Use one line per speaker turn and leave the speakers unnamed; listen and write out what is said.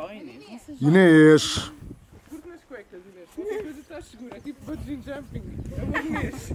Pá, Inês.
Inês!
Porque nas cuecas, Inês, qualquer coisa estás segura. É tipo bungee jumping. É uma Inês.